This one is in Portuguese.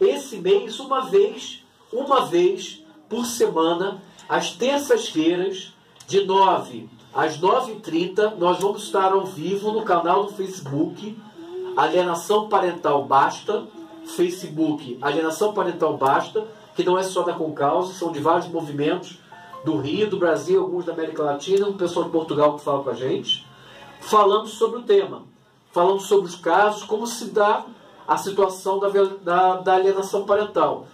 esse mês, uma vez, uma vez por semana, às terças-feiras, de 9 às 9h30, nós vamos estar ao vivo no canal do Facebook Alienação Parental Basta, Facebook Alienação Parental Basta, que não é só da Concausa, são de vários movimentos do Rio, do Brasil, alguns da América Latina, um pessoal de Portugal que fala com a gente, falando sobre o tema, falando sobre os casos, como se dá a situação da, da, da alienação parental.